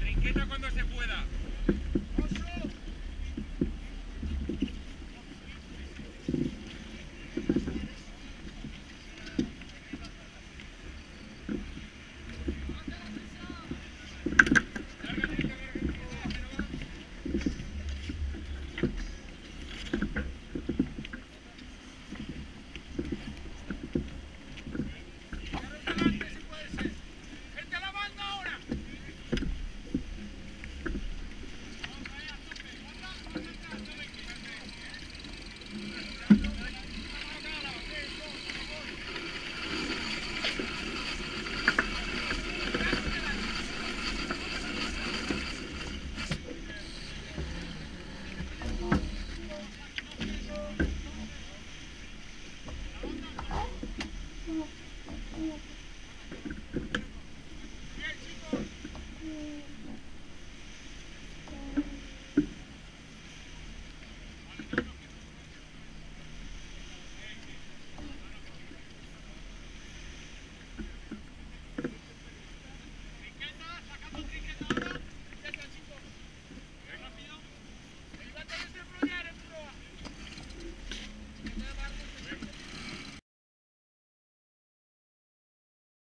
Trinqueta cuando se pueda.